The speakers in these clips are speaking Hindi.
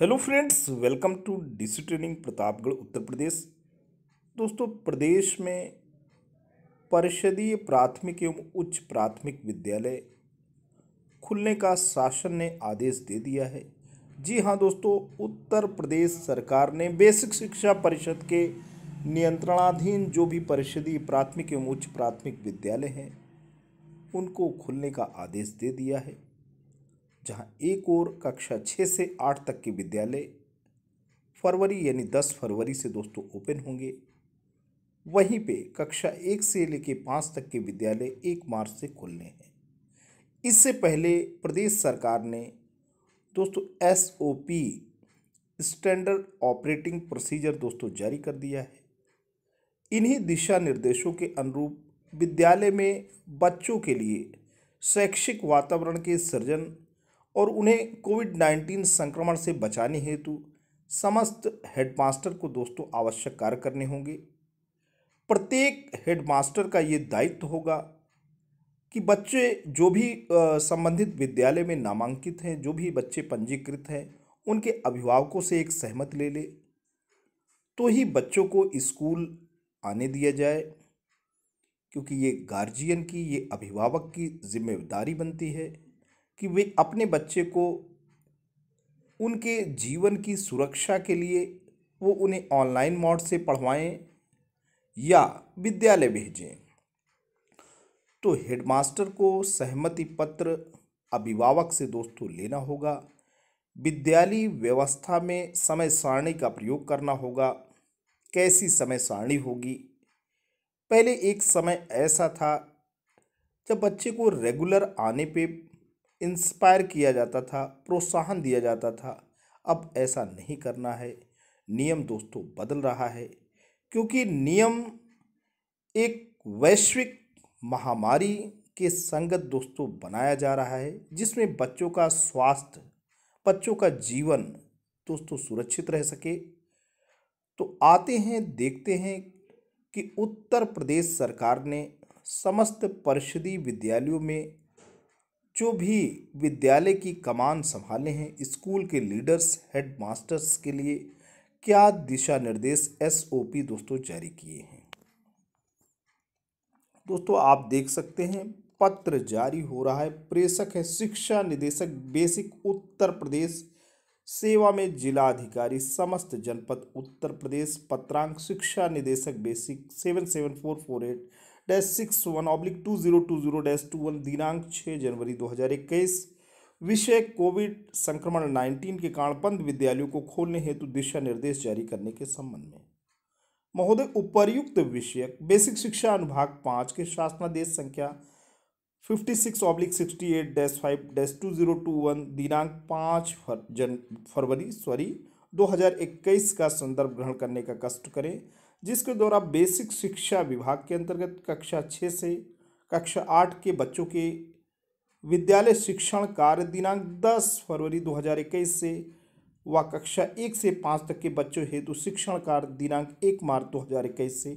Hello friends, welcome to DC training Pratapgarh, Uttar Pradesh. दोस्तों, प्रदेश में परिषदीय प्राथमिक एवं उच्च प्राथमिक विद्यालय खुलने का शासन ने आदेश दे दिया है। जी हाँ दोस्तों, उत्तर प्रदेश सरकार ने बेसिक शिक्षा परिषद के नियंत्रणाधीन जो भी परिषदीय प्राथमिक एवं उच्च प्राथमिक विद्यालय हैं, उनको खुलने का आदेश दे दिया है। जहाँ एक और कक्षा छः से आठ तक के विद्यालय फरवरी यानी दस फरवरी से दोस्तों ओपन होंगे। वहीं पे कक्षा एक से लेके पाँच तक के विद्यालय एक मार्च से खुलने हैं। इससे पहले प्रदेश सरकार ने दोस्तों S O P standard operating procedure दोस्तों जारी कर दिया है। इन्हीं दिशा निर्देशों के अनुरूप विद्यालय में बच्चों के लिए शैक्षिक वातावरण के सृजन और उन्हें कोविड नाइन्टीन संक्रमण से बचाने हेतु समस्त हेडमास्टर को दोस्तों आवश्यक कार्य करने होंगे। प्रत्येक हेडमास्टर का ये दायित्व होगा कि बच्चे जो भी संबंधित विद्यालय में नामांकित हैं, जो भी बच्चे पंजीकृत हैं, उनके अभिभावकों से एक सहमत ले ले। तो ही बच्चों को स्कूल आने दिया जाए, क्योंकि ये गार्जियन की, ये अभिभावक की ज़िम्मेदारी बनती है। कि वे अपने बच्चे को उनके जीवन की सुरक्षा के लिए वो उन्हें ऑनलाइन मोड से पढ़वाएँ या विद्यालय भेजें। तो हेडमास्टर को सहमति पत्र अभिभावक से दोस्तों लेना होगा। विद्यालय व्यवस्था में समय सारणी का प्रयोग करना होगा। कैसी समय सारणी होगी? पहले एक समय ऐसा था जब बच्चे को रेगुलर आने पे इंस्पायर किया जाता था, प्रोत्साहन दिया जाता था। अब ऐसा नहीं करना है। नियम दोस्तों बदल रहा है, क्योंकि नियम एक वैश्विक महामारी के संगत दोस्तों बनाया जा रहा है, जिसमें बच्चों का स्वास्थ्य, बच्चों का जीवन दोस्तों सुरक्षित रह सके। तो आते हैं, देखते हैं कि उत्तर प्रदेश सरकार ने समस्त परिषदीय विद्यालयों में जो भी विद्यालय की कमान संभाले हैं। स्कूल के लीडर्स हेड मास्टर्स के लिए क्या दिशा निर्देश एस ओ पी दोस्तों जारी किए हैं? दोस्तों, आप देख सकते हैं, पत्र जारी हो रहा है। प्रेषक है, शिक्षा निदेशक, बेसिक उत्तर प्रदेश, सेवा में जिला अधिकारी समस्त जनपद उत्तर प्रदेश, पत्रांक शिक्षा निदेशक, basic seven seven four four eight dash six one oblique two zero two zero dash two one दिनांक छः जनवरी दो हज़ार इक्कीस। विषय कोविड संक्रमण नाइन्टीन के कारण बंद विद्यालयों को खोलने हेतु दिशा निर्देश जारी करने के संबंध में। महोदय उपर्युक्त विषय बेसिक शिक्षा अनुभाग पाँच के शासनादेश संख्या fifty six oblique sixty eight dash five dash two zero two one दिनांक पाँच फर, जन फरवरी सॉरी दो हज़ार इक्कीस का संदर्भ ग्रहण करने का कष्ट करें। जिसके द्वारा बेसिक शिक्षा विभाग के अंतर्गत कक्षा छः से कक्षा आठ के बच्चों के विद्यालय शिक्षण कार्य दिनांक दस फरवरी 2021 से व कक्षा एक से पाँच तक के बच्चों हेतु शिक्षण कार्य दिनांक एक मार्च 2021 से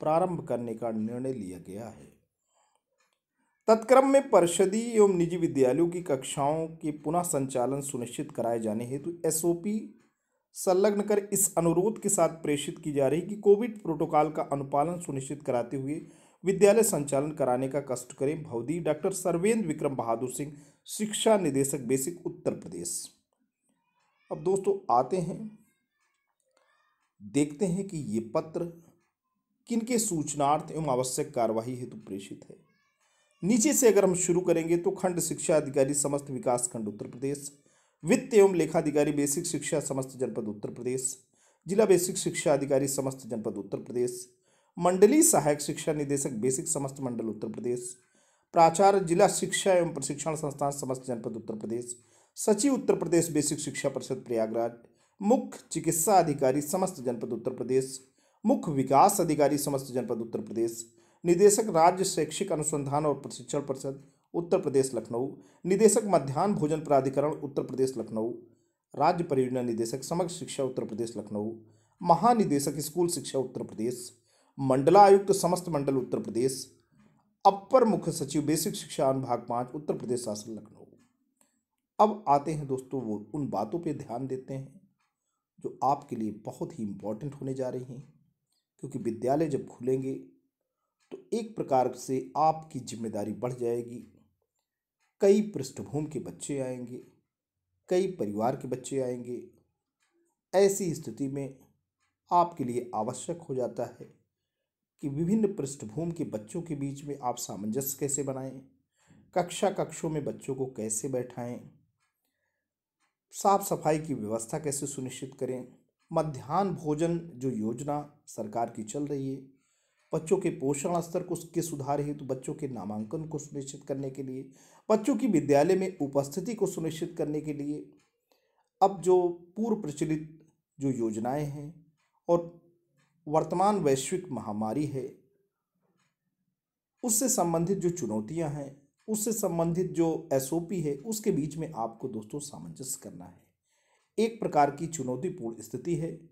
प्रारंभ करने का निर्णय लिया गया है। तत्क्रम में परिषदीय एवं निजी विद्यालयों की कक्षाओं के पुनः संचालन सुनिश्चित कराए जाने हेतु एसओपी संलग्न कर इस अनुरोध के साथ प्रेषित की जा रही कि कोविड प्रोटोकॉल का अनुपालन सुनिश्चित कराते हुए विद्यालय संचालन कराने का कष्ट करें। भवदी डॉक्टर सर्वेंद्र विक्रम बहादुर सिंह, शिक्षा निदेशक, बेसिक उत्तर प्रदेश। अब दोस्तों, आते हैं। देखते हैं कि ये पत्र किनके सूचनार्थ एवं आवश्यक कार्यवाही हेतु प्रेषित है। नीचे से अगर हम शुरू करेंगे तो खंड शिक्षा अधिकारी समस्त विकास खंड उत्तर प्रदेश वित्त एवं लेखाधिकारी बेसिक शिक्षा समस्त जनपद उत्तर प्रदेश, जिला बेसिक शिक्षा अधिकारी समस्त जनपद उत्तर प्रदेश, मंडली सहायक शिक्षा निदेशक बेसिक समस्त मंडल उत्तर प्रदेश, प्राचार्य जिला शिक्षा एवं प्रशिक्षण संस्थान समस्त जनपद उत्तर प्रदेश, सचिव उत्तर प्रदेश बेसिक शिक्षा परिषद प्रयागराज, मुख्य चिकित्सा अधिकारी समस्त जनपद उत्तर प्रदेश, मुख्य विकास अधिकारी समस्त जनपद उत्तर प्रदेश, निदेशक राज्य शैक्षिक अनुसंधान और प्रशिक्षण परिषद उत्तर प्रदेश लखनऊ, निदेशक मध्यान्ह भोजन प्राधिकरण उत्तर प्रदेश लखनऊ, राज्य परियोजना निदेशक समग्र शिक्षा उत्तर प्रदेश लखनऊ, महानिदेशक स्कूल शिक्षा उत्तर प्रदेश, मंडलायुक्त समस्त मंडल उत्तर प्रदेश, अपर मुख्य सचिव बेसिक शिक्षा अनुभाग पाँच उत्तर प्रदेश शासन लखनऊ। अब आते हैं दोस्तों वो उन बातों पे ध्यान देते हैं जो आपके लिए बहुत ही इम्पोर्टेंट होने जा रही हैं, क्योंकि विद्यालय जब खुलेंगे तो एक प्रकार से आपकी ज़िम्मेदारी बढ़ जाएगी कई पृष्ठभूमि के बच्चे आएँगे, कई परिवार के बच्चे आएँगे। ऐसी स्थिति में आपके लिए आवश्यक हो जाता है कि विभिन्न पृष्ठभूमि के बच्चों के बीच में आप सामंजस्य कैसे बनाएँ, कक्षा कक्षों में बच्चों को कैसे बैठाएँ साफ़ सफ़ाई की व्यवस्था कैसे सुनिश्चित करें मध्यान्ह भोजन जो योजना सरकार की चल रही है बच्चों के पोषण स्तर को के सुधार हेतु, बच्चों के नामांकन को सुनिश्चित करने के लिए, बच्चों की विद्यालय में उपस्थिति को सुनिश्चित करने के लिए। अब जो पूर्व प्रचलित जो योजनाएँ हैं और वर्तमान वैश्विक महामारी है, उससे संबंधित जो चुनौतियाँ हैं, उससे संबंधित जो एसओपी है, उसके बीच में आपको दोस्तों सामंजस्य करना है। एक प्रकार की चुनौतीपूर्ण स्थिति है,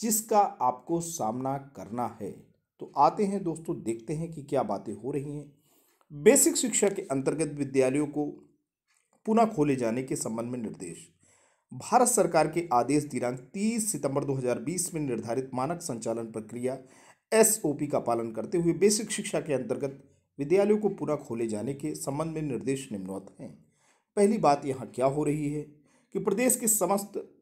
जिसका आपको सामना करना है। तो आते हैं दोस्तों, देखते हैं कि क्या बातें हो रही हैं। बेसिक शिक्षा के अंतर्गत विद्यालयों को पुनः खोले जाने के संबंध में निर्देश। भारत सरकार के आदेश दिनांक 30 सितंबर 2020 में निर्धारित मानक संचालन प्रक्रिया, एसओपी का पालन करते हुए बेसिक शिक्षा के अंतर्गत विद्यालयों को पुनः खोले जाने के संबंध में निर्देश निम्नवत हैं। पहली बात यहाँ क्या हो रही है कि प्रदेश के समस्त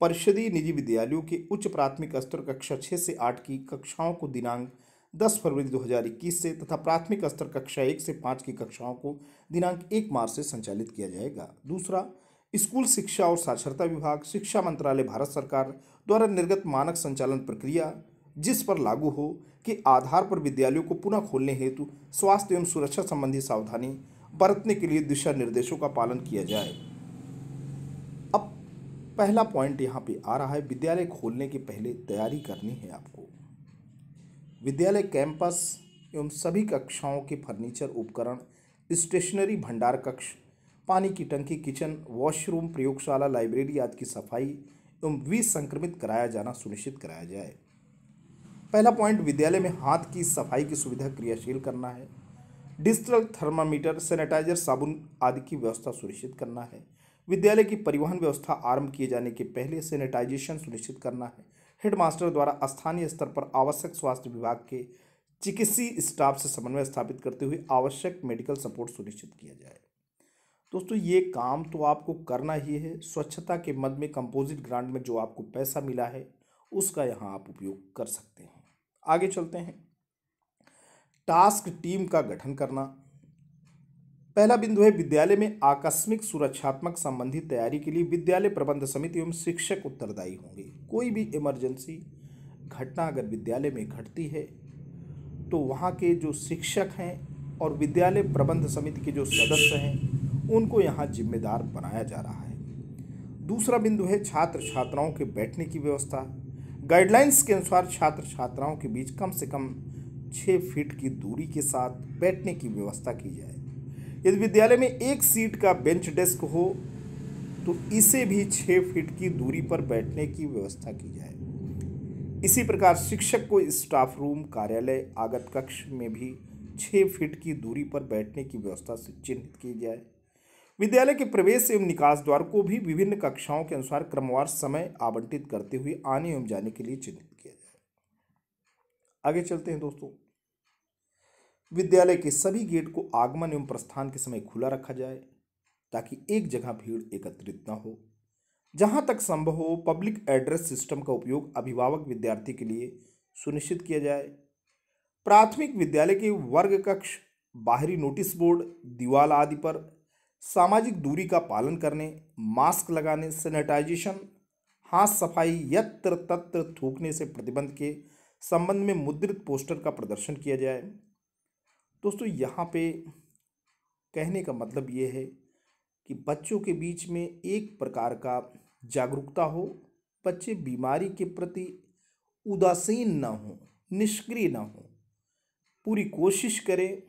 परिषदीय निजी विद्यालयों के उच्च प्राथमिक स्तर कक्षा छः से आठ की कक्षाओं को दिनांक 10 फरवरी 2021 से तथा प्राथमिक स्तर कक्षा एक से पाँच की कक्षाओं को दिनांक एक मार्च से संचालित किया जाएगा। दूसरा, स्कूल शिक्षा और साक्षरता विभाग, शिक्षा मंत्रालय, भारत सरकार द्वारा निर्गत मानक संचालन प्रक्रिया, जिस पर लागू हो के आधार पर विद्यालयों को पुनः खोलने हेतु स्वास्थ्य एवं सुरक्षा संबंधी सावधानी बरतने के लिए दिशा निर्देशों का पालन किया जाए। पहला पॉइंट यहाँ पे आ रहा है, विद्यालय खोलने के पहले तैयारी करनी है आपको। विद्यालय कैंपस एवं सभी कक्षाओं के फर्नीचर उपकरण स्टेशनरी भंडार कक्ष, पानी की टंकी किचन वॉशरूम प्रयोगशाला लाइब्रेरी आदि की सफ़ाई एवं विसंक्रमित कराया जाना सुनिश्चित कराया जाए। पहला पॉइंट विद्यालय में हाथ की सफ़ाई की सुविधा क्रियाशील करना है। डिजिटल थर्मामीटर सैनिटाइजर साबुन आदि की व्यवस्था सुनिश्चित करना है। विद्यालय की परिवहन व्यवस्था आरंभ किए जाने के पहले सैनिटाइजेशन सुनिश्चित करना है। हेडमास्टर द्वारा स्थानीय स्तर पर आवश्यक स्वास्थ्य विभाग के चिकित्सीय स्टाफ से समन्वय स्थापित करते हुए आवश्यक मेडिकल सपोर्ट सुनिश्चित किया जाए। दोस्तों, ये काम तो आपको करना ही है। स्वच्छता के मद में कंपोजिट ग्रांट में जो आपको पैसा मिला है, उसका यहाँ आप उपयोग कर सकते हैं। आगे चलते हैं। टास्क टीम का गठन करना। पहला बिंदु है विद्यालय में आकस्मिक सुरक्षात्मक संबंधी तैयारी के लिए विद्यालय प्रबंध समिति एवं शिक्षक उत्तरदायी होंगे। कोई भी इमरजेंसी घटना अगर विद्यालय में घटती है तो वहाँ के जो शिक्षक हैं और विद्यालय प्रबंध समिति के जो सदस्य हैं, उनको यहाँ जिम्मेदार बनाया जा रहा है। दूसरा बिंदु है छात्र छात्राओं के बैठने की व्यवस्था। गाइडलाइंस के अनुसार छात्र छात्राओं के बीच कम से कम छः फीट की दूरी के साथ बैठने की व्यवस्था की जाए। यदि विद्यालय में एक सीट का बेंच डेस्क हो तो इसे भी छः फीट की दूरी पर बैठने की व्यवस्था की जाए। इसी प्रकार शिक्षक को स्टाफ रूम, कार्यालय, आगत कक्ष में भी छः फीट की दूरी पर बैठने की व्यवस्था चिन्हित की जाए। विद्यालय के प्रवेश एवं निकास द्वार को भी विभिन्न कक्षाओं के अनुसार क्रमवार समय आवंटित करते हुए आने एवं जाने के लिए चिन्हित किया जाए। आगे चलते हैं दोस्तों। विद्यालय के सभी गेट को आगमन एवं प्रस्थान के समय खुला रखा जाए, ताकि एक जगह भीड़ एकत्रित न हो। जहाँ तक संभव हो, पब्लिक एड्रेस सिस्टम का उपयोग अभिभावक विद्यार्थी के लिए सुनिश्चित किया जाए। प्राथमिक विद्यालय के वर्ग कक्ष, बाहरी नोटिस बोर्ड, दीवाल आदि पर सामाजिक दूरी का पालन करने, मास्क लगाने, सैनिटाइजेशन, हाथ सफ़ाई, यत्र तत्र थूकने से प्रतिबंध के संबंध में मुद्रित पोस्टर का प्रदर्शन किया जाए। दोस्तों, यहाँ पे कहने का मतलब ये है कि बच्चों के बीच में एक प्रकार का जागरूकता हो, बच्चे बीमारी के प्रति उदासीन ना हो, निष्क्रिय ना हो। पूरी कोशिश करें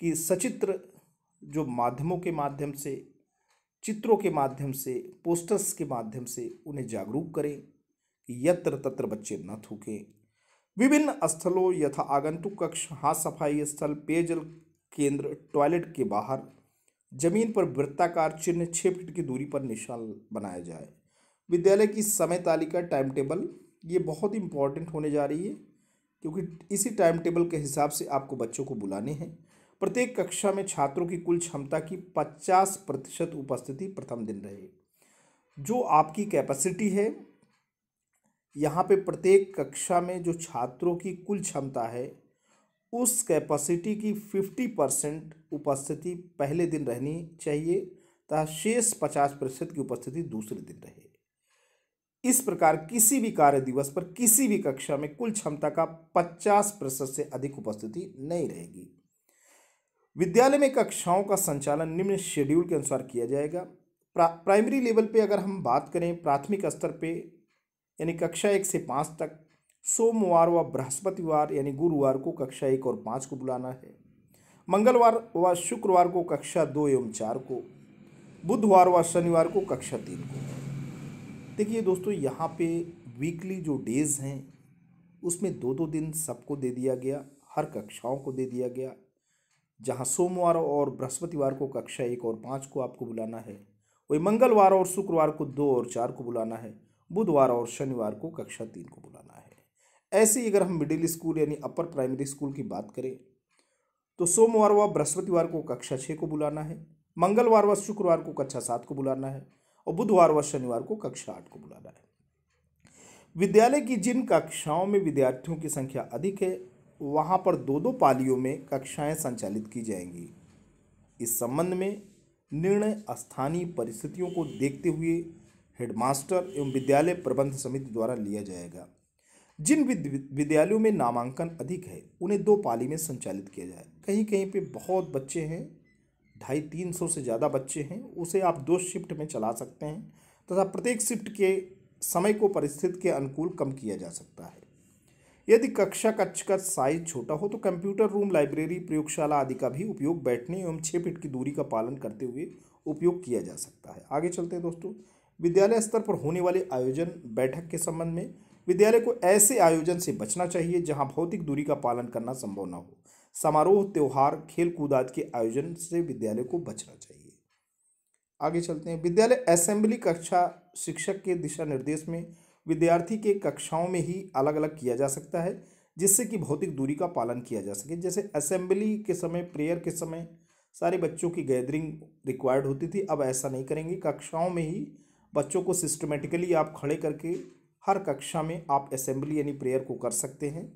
कि सचित्र जो माध्यमों के माध्यम से, चित्रों के माध्यम से, पोस्टर्स के माध्यम से उन्हें जागरूक करें कि यत्र तत्र बच्चे न थूकें। विभिन्न स्थलों यथा आगंतुक कक्ष हाथ सफ़ाई स्थल, पेयजल केंद्र, टॉयलेट के बाहर, ज़मीन पर वृत्ताकार चिन्ह छः फीट की दूरी पर निशान बनाया जाए। विद्यालय की समय तालिका टाइम टेबल ये बहुत इंपॉर्टेंट होने जा रही है, क्योंकि इसी टाइम टेबल के हिसाब से आपको बच्चों को बुलाने हैं। प्रत्येक कक्षा में छात्रों की कुल क्षमता की पचास प्रतिशत उपस्थिति प्रथम दिन रहे। जो आपकी कैपेसिटी है यहाँ पे प्रत्येक कक्षा में जो छात्रों की कुल क्षमता है उस कैपेसिटी की फिफ्टी परसेंट उपस्थिति पहले दिन रहनी चाहिए तथा शेष पचास प्रतिशत की उपस्थिति दूसरे दिन रहे। इस प्रकार किसी भी कार्य दिवस पर किसी भी कक्षा में कुल क्षमता का पचास प्रतिशत से अधिक उपस्थिति नहीं रहेगी। विद्यालय में कक्षाओं का संचालन निम्न शेड्यूल के अनुसार किया जाएगा। प्रा, प्राइमरी लेवल पे अगर हम बात करें प्राथमिक स्तर पे यानी कक्षा एक से पाँच तक। सोमवार व बृहस्पतिवार यानी गुरुवार को कक्षा एक और पाँच को बुलाना है। मंगलवार व शुक्रवार को कक्षा दो एवं चार को। बुधवार व शनिवार को कक्षा तीन को। देखिए दोस्तों, यहाँ पे वीकली जो डेज़ हैं, उसमें दो दो दिन सबको दे दिया गया, हर कक्षाओं को दे दिया गया, जहाँ सोमवार और बृहस्पतिवार को कक्षा एक और पाँच को आपको बुलाना है। वही मंगलवार और शुक्रवार को दो और चार को बुलाना है। बुधवार और शनिवार को कक्षा तीन को बुलाना है। ऐसे ही अगर हम मिडिल स्कूल यानी अपर प्राइमरी स्कूल की बात करें तो सोमवार व बृहस्पतिवार को कक्षा छः को बुलाना है, मंगलवार व शुक्रवार को कक्षा सात को बुलाना है और बुधवार व शनिवार को कक्षा आठ को बुलाना है। विद्यालय की जिन कक्षाओं में विद्यार्थियों की संख्या अधिक है, वहाँ पर दो दो पालियों में कक्षाएँ संचालित की जाएँगी। इस संबंध में निर्णय स्थानीय परिस्थितियों को देखते हुए हेडमास्टर एवं विद्यालय प्रबंध समिति द्वारा लिया जाएगा। जिन विद्यालयों में नामांकन अधिक है, उन्हें दो पाली में संचालित किया जाए। कहीं कहीं पे बहुत बच्चे हैं, ढाई तीन सौ से ज़्यादा बच्चे हैं, उसे आप दो शिफ्ट में चला सकते हैं तथा प्रत्येक शिफ्ट के समय को परिस्थिति के अनुकूल कम किया जा सकता है। यदि कक्षा कक्ष का साइज़ छोटा हो तो कंप्यूटर, रूम, लाइब्रेरी, प्रयोगशाला आदि का भी उपयोग बैठने एवं छः फीट की दूरी का पालन करते हुए उपयोग किया जा सकता है। आगे चलते हैं दोस्तों। विद्यालय स्तर पर होने वाले आयोजन बैठक के संबंध में विद्यालय को ऐसे आयोजन से बचना चाहिए जहाँ भौतिक दूरी का पालन करना संभव न हो। समारोह, त्यौहार खेल कूद आदि के आयोजन से विद्यालय को बचना चाहिए। आगे चलते हैं। विद्यालय असेंबली कक्षा शिक्षक के दिशा निर्देश में विद्यार्थी के कक्षाओं में ही अलग अलग किया जा सकता है, जिससे कि भौतिक दूरी का पालन किया जा सके। जैसे असेंबली के समय, प्रेयर के समय सारे बच्चों की गैदरिंग रिक्वायर्ड होती थी, अब ऐसा नहीं करेंगे। कक्षाओं में ही बच्चों को सिस्टमेटिकली आप खड़े करके हर कक्षा में आप असेंबली यानी प्रेयर को कर सकते हैं।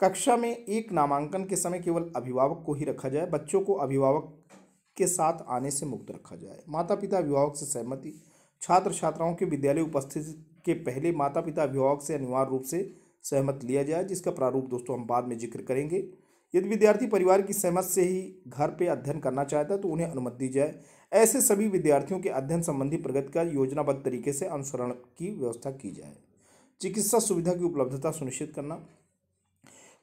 कक्षा में एक नामांकन के समय केवल अभिभावक को ही रखा जाए, बच्चों को अभिभावक के साथ आने से मुक्त रखा जाए। माता पिता अभिभावक से सहमति। छात्र छात्राओं के विद्यालय उपस्थिति के पहले माता पिता अभिभावक से अनिवार्य रूप से सहमत लिया जाए, जिसका प्रारूप दोस्तों हम बाद में ज़िक्र करेंगे। यदि विद्यार्थी परिवार की सहमत से ही घर पे अध्ययन करना चाहता है तो उन्हें अनुमति दी जाए। ऐसे सभी विद्यार्थियों के अध्ययन संबंधी प्रगति का योजनाबद्ध तरीके से अनुसरण की व्यवस्था की जाए। चिकित्सा सुविधा की उपलब्धता सुनिश्चित करना।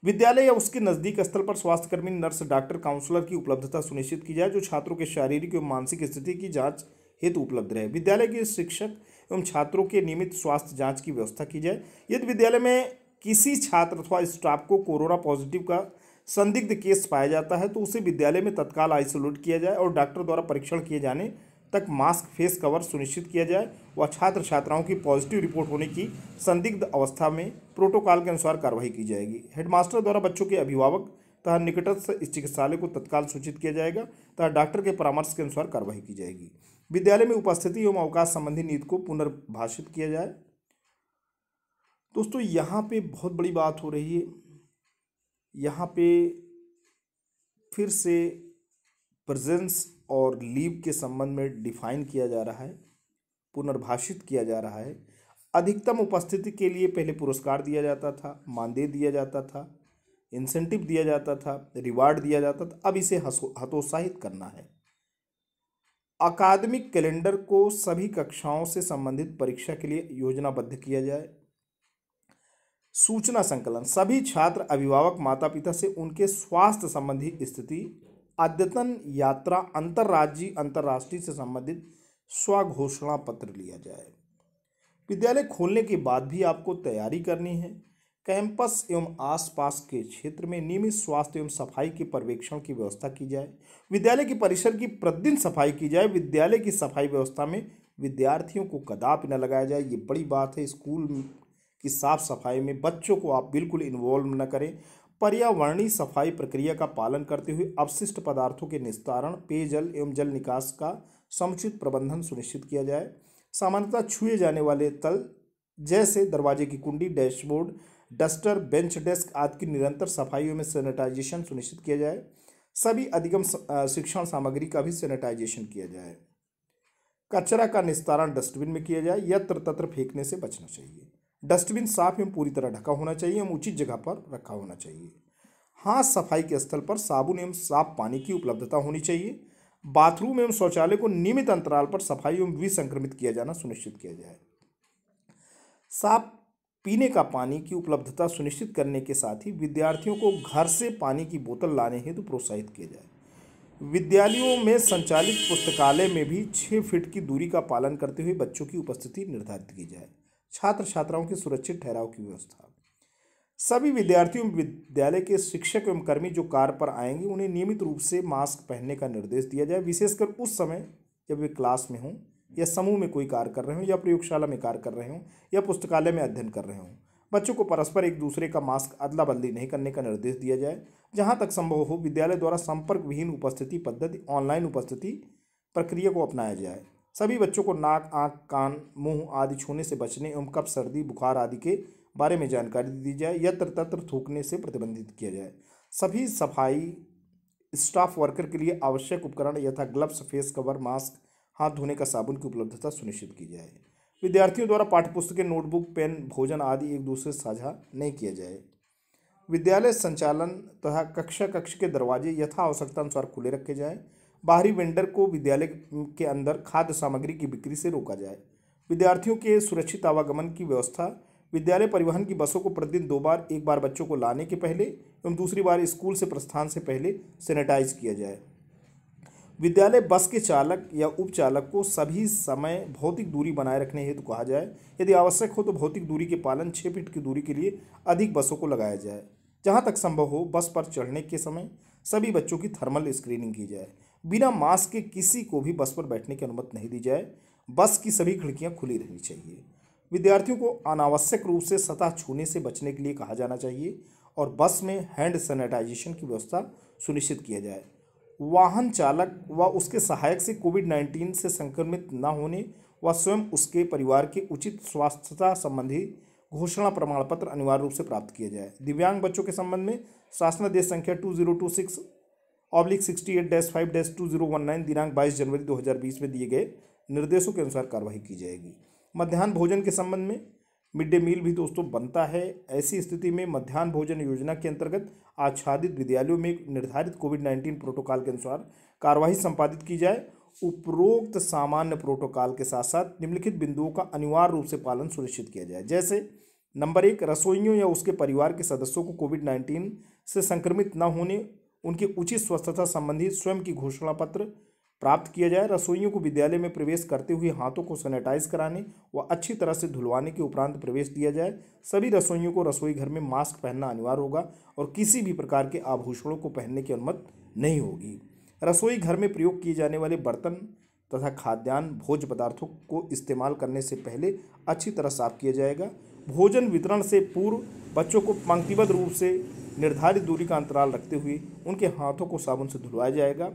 विद्यालय या उसके नज़दीक स्थल पर स्वास्थ्यकर्मी, नर्स, डॉक्टर, काउंसलर की उपलब्धता सुनिश्चित की जाए, जो छात्रों के शारीरिक एवं मानसिक स्थिति की जाँच हेतु उपलब्ध रहे। विद्यालय के शिक्षक एवं छात्रों के नियमित स्वास्थ्य जाँच की व्यवस्था की जाए। यदि विद्यालय में किसी छात्र अथवा स्टाफ को कोरोना पॉजिटिव का संदिग्ध केस पाया जाता है तो उसे विद्यालय में तत्काल आइसोलेट किया जाए और डॉक्टर द्वारा परीक्षण किए जाने तक मास्क, फेस कवर सुनिश्चित किया जाए व छात्र छात्राओं की पॉजिटिव रिपोर्ट होने की संदिग्ध अवस्था में प्रोटोकॉल के अनुसार कार्रवाई की जाएगी। हेडमास्टर द्वारा बच्चों के अभिभावक तथा निकटस्थ चिकित्सालय को तत्काल सूचित किया जाएगा तथा डॉक्टर के परामर्श के अनुसार कार्रवाई की जाएगी। विद्यालय में उपस्थिति एवं अवकाश संबंधी नीति को पुनर्भाषित किया जाए। दोस्तों, यहाँ पे बहुत बड़ी बात हो रही है। यहाँ पे फिर से प्रेजेंस और लीव के संबंध में डिफाइन किया जा रहा है, पुनर्भाषित किया जा रहा है। अधिकतम उपस्थिति के लिए पहले पुरस्कार दिया जाता था, मानदेय दिया जाता था इंसेंटिव दिया जाता था रिवार्ड दिया जाता था। अब इसे हतोत्साहित करना है। अकादमिक कैलेंडर को सभी कक्षाओं से संबंधित परीक्षा के लिए योजनाबद्ध किया जाए। सूचना संकलन। सभी छात्र अभिभावक माता पिता से उनके स्वास्थ्य संबंधी स्थिति, अद्यतन यात्रा, अंतर्राज्यीय, अंतर्राष्ट्रीय से संबंधित स्वघोषणा पत्र लिया जाए। विद्यालय खोलने के बाद भी आपको तैयारी करनी है। कैंपस एवं आसपास के क्षेत्र में नियमित स्वास्थ्य एवं सफ़ाई के पर्यवेक्षण की व्यवस्था की जाए। विद्यालय के परिसर की प्रतिदिन सफ़ाई की जाए। विद्यालय की सफ़ाई व्यवस्था में विद्यार्थियों को कदापि न लगाया जाए। ये बड़ी बात है। स्कूल की साफ़ सफ़ाई में बच्चों को आप बिल्कुल इन्वॉल्व न करें। पर्यावरणीय सफ़ाई प्रक्रिया का पालन करते हुए अपशिष्ट पदार्थों के निस्तारण, पेयजल एवं जल निकास का समुचित प्रबंधन सुनिश्चित किया जाए। सामान्यतः छुए जाने वाले तल जैसे दरवाजे की कुंडी, डैशबोर्ड, डस्टर, बेंच डेस्क आदि की निरंतर सफ़ाई में सैनिटाइजेशन सुनिश्चित किया जाए। सभी अधिगम शिक्षण सामग्री का भी सैनिटाइजेशन किया जाए। कचरा का निस्तारण डस्टबिन में किया जाए। यत्र तत्र फेंकने से बचना चाहिए। डस्टबिन साफ़ एवं पूरी तरह ढका होना चाहिए एवं उचित जगह पर रखा होना चाहिए। हाथ सफ़ाई के स्थल पर साबुन एवं साफ़ पानी की उपलब्धता होनी चाहिए। बाथरूम एवं शौचालय को नियमित अंतराल पर सफ़ाई एवं विसंक्रमित किया जाना सुनिश्चित किया जाए। साफ़ पीने का पानी की उपलब्धता सुनिश्चित करने के साथ ही विद्यार्थियों को घर से पानी की बोतल लाने हेतु तो प्रोत्साहित किया जाए। विद्यालयों में संचालित पुस्तकालय में भी छः फीट की दूरी का पालन करते हुए बच्चों की उपस्थिति निर्धारित की जाए। छात्र छात्राओं की सुरक्षित ठहराव की व्यवस्था। सभी विद्यार्थियों, विद्यालय के शिक्षक एवं कर्मी जो कार पर आएँगे, उन्हें नियमित रूप से मास्क पहनने का निर्देश दिया जाए। विशेषकर उस समय जब वे क्लास में हों, या समूह में कोई कार्य कर रहे हों, या प्रयोगशाला में कार्य कर रहे हों, या पुस्तकालय में अध्ययन कर रहे हों। बच्चों को परस्पर एक दूसरे का मास्क अदला बदली नहीं करने का निर्देश दिया जाए। जहाँ तक संभव हो, विद्यालय द्वारा संपर्क विहीन उपस्थिति पद्धति, ऑनलाइन उपस्थिति प्रक्रिया को अपनाया जाए। सभी बच्चों को नाक, आँख, कान, मुँह आदि छूने से बचने एवं कब सर्दी, बुखार आदि के बारे में जानकारी दी जाए यत्र तत्र थूकने से प्रतिबंधित किया जाए। सभी सफ़ाई स्टाफ वर्कर के लिए आवश्यक उपकरण यथा ग्लव्स, फेस कवर, मास्क, हाथ धोने का साबुन की उपलब्धता सुनिश्चित की जाए। विद्यार्थियों द्वारा पाठ्यपुस्तकें, नोटबुक, पेन, भोजन आदि एक दूसरे से साझा नहीं किया जाए। विद्यालय संचालन तथा कक्षा कक्ष के दरवाजे यथा आवश्यकता अनुसार खुले रखे जाएँ। बाहरी वेंडर को विद्यालय के अंदर खाद्य सामग्री की बिक्री से रोका जाए। विद्यार्थियों के सुरक्षित आवागमन की व्यवस्था। विद्यालय परिवहन की बसों को प्रतिदिन दो बार, एक बार बच्चों को लाने के पहले एवं दूसरी बार स्कूल से प्रस्थान से पहले सैनिटाइज किया जाए। विद्यालय बस के चालक या उपचालक को सभी समय भौतिक दूरी बनाए रखने हेतु कहा जाए। यदि आवश्यक हो तो भौतिक दूरी के पालन छः फीट की दूरी के लिए अधिक बसों को लगाया जाए। जहाँ तक संभव हो, बस पर चढ़ने के समय सभी बच्चों की थर्मल स्क्रीनिंग की जाए। बिना मास्क के किसी को भी बस पर बैठने की अनुमति नहीं दी जाए। बस की सभी खिड़कियाँ खुली रहनी चाहिए। विद्यार्थियों को अनावश्यक रूप से सतह छूने से बचने के लिए कहा जाना चाहिए और बस में हैंड सैनिटाइजेशन की व्यवस्था सुनिश्चित किया जाए। वाहन चालक व उसके सहायक से कोविड नाइन्टीन से संक्रमित न होने व स्वयं उसके परिवार के उचित स्वास्थ्यता संबंधी घोषणा प्रमाण पत्र अनिवार्य रूप से प्राप्त किया जाए। दिव्यांग बच्चों के संबंध में शासनादेश संख्या two zero two six oblique sixty eight dash five dash two zero one nine दिनांक बाईस जनवरी दो हज़ार बीस में दिए गए निर्देशों के अनुसार कार्रवाई की जाएगी। मध्यान्ह भोजन के संबंध में मिड डे मील भी दोस्तों बनता है। ऐसी स्थिति में मध्यान्ह भोजन योजना के अंतर्गत आच्छादित विद्यालयों में निर्धारित कोविड नाइन्टीन प्रोटोकॉल के अनुसार कार्यवाही संपादित की जाए। उपरोक्त सामान्य प्रोटोकॉल के साथ साथ निम्नलिखित बिंदुओं का अनिवार्य रूप से पालन सुनिश्चित किया जाए। जैसे नंबर एक, रसोइयों या उसके परिवार के सदस्यों को कोविड नाइन्टीन से संक्रमित न होने उनके उचित स्वस्थता संबंधी स्वयं की घोषणा पत्र प्राप्त किया जाए। रसोइयों को विद्यालय में प्रवेश करते हुए हाथों को सैनिटाइज कराने व अच्छी तरह से धुलवाने के उपरांत प्रवेश दिया जाए। सभी रसोइयों को रसोई घर में मास्क पहनना अनिवार्य होगा और किसी भी प्रकार के आभूषणों को पहनने की अनुमति नहीं होगी। रसोई घर में प्रयोग किए जाने वाले बर्तन तथा खाद्यान्न भोज पदार्थों को इस्तेमाल करने से पहले अच्छी तरह साफ़ किया जाएगा। भोजन वितरण से पूर्व बच्चों को पंक्तिबद्ध रूप से निर्धारित दूरी का अंतराल रखते हुए उनके हाथों को साबुन से धुलवाया जाएगा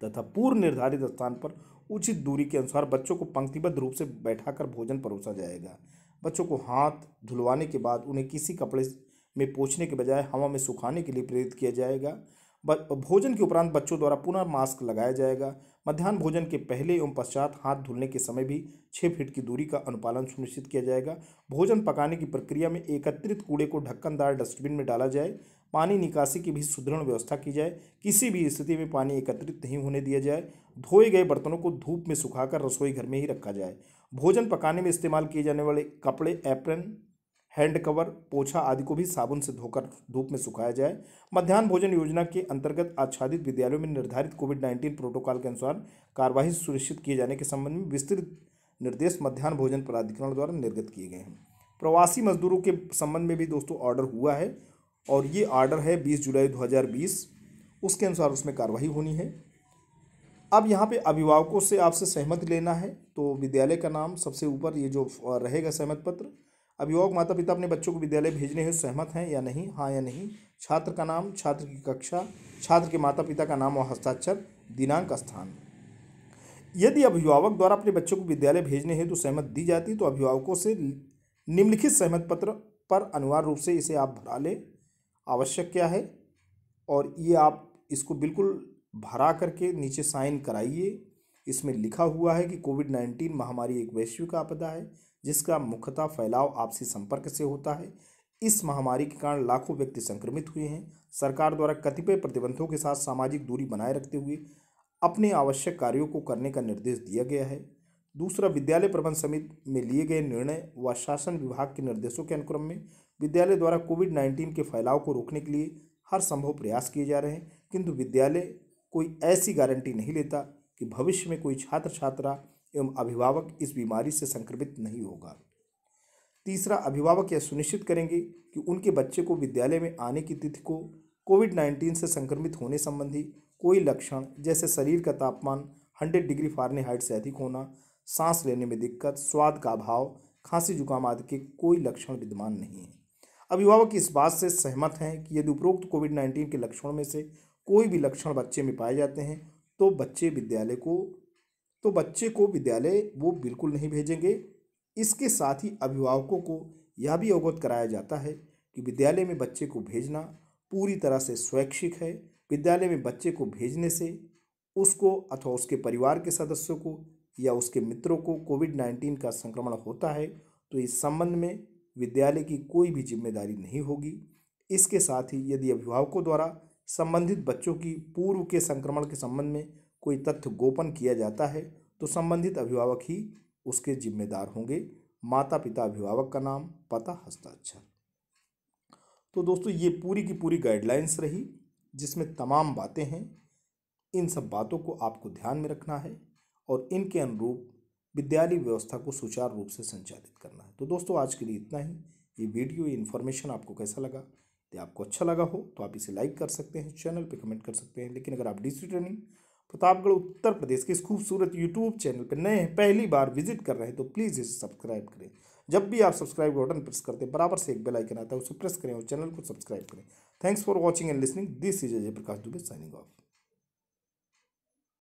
तथा पूर्व निर्धारित स्थान पर उचित दूरी के अनुसार बच्चों को पंक्तिबद्ध रूप से बैठाकर भोजन परोसा जाएगा। बच्चों को हाथ धुलवाने के बाद उन्हें किसी कपड़े में पोछने के बजाय हवा में सुखाने के लिए प्रेरित किया जाएगा। भोजन के उपरांत बच्चों द्वारा पुनः मास्क लगाया जाएगा। मध्यान्ह भोजन के पहले एवं पश्चात हाथ धुलने के समय भी छः फीट की दूरी का अनुपालन सुनिश्चित किया जाएगा। भोजन पकाने की प्रक्रिया में एकत्रित कूड़े को ढक्कनदार डस्टबिन में डाला जाए। पानी निकासी की भी सुदृढ़ व्यवस्था की जाए। किसी भी स्थिति में पानी एकत्रित नहीं होने दिया जाए। धोए गए बर्तनों को धूप में सुखाकर रसोई घर में ही रखा जाए। भोजन पकाने में इस्तेमाल किए जाने वाले कपड़े, एप्रन हैंड कवर, पोछा आदि को भी साबुन से धोकर धूप में सुखाया जाए। मध्यान्ह भोजन योजना के अंतर्गत आच्छादित विद्यालयों में निर्धारित कोविड नाइन्टीन प्रोटोकॉल के अनुसार कार्यवाही सुनिश्चित किए जाने के संबंध में विस्तृत निर्देश मध्यान्ह भोजन प्राधिकरण द्वारा निर्गत किए गए हैं। प्रवासी मजदूरों के संबंध में भी दोस्तों ऑर्डर हुआ है और ये ऑर्डर है बीस जुलाई 2020 उसके अनुसार उसमें कार्रवाई होनी है। अब यहाँ पे अभिभावकों से आपसे सहमति लेना है तो विद्यालय का नाम सबसे ऊपर ये जो रहेगा सहमत पत्र अभिभावक माता पिता अपने बच्चों को विद्यालय भेजने हेतु सहमत हैं या नहीं? हाँ या नहीं? छात्र का नाम, छात्र की कक्षा, छात्र के माता पिता का नाम और हस्ताक्षर, दिनांक, स्थान। यदि अभिभावक द्वारा अपने बच्चों को विद्यालय भेजने हेतु तो सहमत दी जाती तो अभिभावकों से निम्नलिखित सहमत पत्र पर अनिवार्य रूप से इसे आप भरा लें। आवश्यक क्या है? और ये आप इसको बिल्कुल भरा करके नीचे साइन कराइए। इसमें लिखा हुआ है कि कोविड नाइन्टीन महामारी एक वैश्विक आपदा है। जिसका मुख्यतः फैलाव आपसी संपर्क से होता है। इस महामारी के कारण लाखों व्यक्ति संक्रमित हुए हैं। सरकार द्वारा कतिपय प्रतिबंधों के साथ सामाजिक दूरी बनाए रखते हुए अपने आवश्यक कार्यों को करने का निर्देश दिया गया है। दूसरा, विद्यालय प्रबंध समिति में लिए गए निर्णय व शासन विभाग के निर्देशों के अनुक्रम में विद्यालय द्वारा कोविड नाइन्टीन के फैलाव को रोकने के लिए हर संभव प्रयास किए जा रहे हैं। किंतु विद्यालय कोई ऐसी गारंटी नहीं लेता कि भविष्य में कोई छात्र छात्रा एवं अभिभावक इस बीमारी से संक्रमित नहीं होगा। तीसरा, अभिभावक यह सुनिश्चित करेंगे कि उनके बच्चे को विद्यालय में आने की तिथि को कोविड नाइन्टीन से संक्रमित होने संबंधी कोई लक्षण जैसे शरीर का तापमान, हंड्रेड डिग्री फारेनहाइट से अधिक होना, सांस लेने में दिक्कत, स्वाद का अभाव, खांसी, जुकाम आदि के कोई लक्षण विद्यमान नहीं है। अभिभावक इस बात से सहमत हैं कि यदि उपरोक्त कोविड नाइन्टीन के लक्षणों में से कोई भी लक्षण बच्चे में पाए जाते हैं तो बच्चे विद्यालय को तो बच्चे को विद्यालय वो बिल्कुल नहीं भेजेंगे। इसके साथ ही अभिभावकों को यह भी अवगत कराया जाता है कि विद्यालय में बच्चे को भेजना पूरी तरह से स्वैच्छिक है। विद्यालय में बच्चे को भेजने से उसको अथवा उसके परिवार के सदस्यों को या उसके मित्रों को कोविड नाइन्टीन का संक्रमण होता है तो इस संबंध में विद्यालय की कोई भी ज़िम्मेदारी नहीं होगी। इसके साथ ही यदि अभिभावकों द्वारा संबंधित बच्चों की पूर्व के संक्रमण के संबंध में कोई तथ्य गोपन किया जाता है तो संबंधित अभिभावक ही उसके जिम्मेदार होंगे। माता पिता अभिभावक का नाम, पता हस्ताक्षर। तो दोस्तों, ये पूरी की पूरी गाइडलाइंस रही, जिसमें तमाम बातें हैं। इन सब बातों को आपको ध्यान में रखना है और इनके अनुरूप विद्यालय व्यवस्था को सुचारू रूप से संचालित करना है। तो दोस्तों, आज के लिए इतना ही। ये वीडियो, ये इन्फॉर्मेशन आपको कैसा लगा? यदि आपको अच्छा लगा हो तो आप इसे लाइक कर सकते हैं, चैनल पे कमेंट कर सकते हैं। लेकिन अगर आप डिजिटल ट्रेनिंग प्रतापगढ़, उत्तर प्रदेश के इस खूबसूरत यूट्यूब चैनल पर नए हैं पहली बार विज़िट कर रहे हैं तो प्लीज़ इसे सब्सक्राइब करें। जब भी आप सब्सक्राइब बटन प्रेस करते हैं, बराबर से एक बेल आइकन आता है, उसे प्रेस करें और चैनल को सब्सक्राइब करें। Thanks for watching and listening this is Ajay Prakash Dubey signing off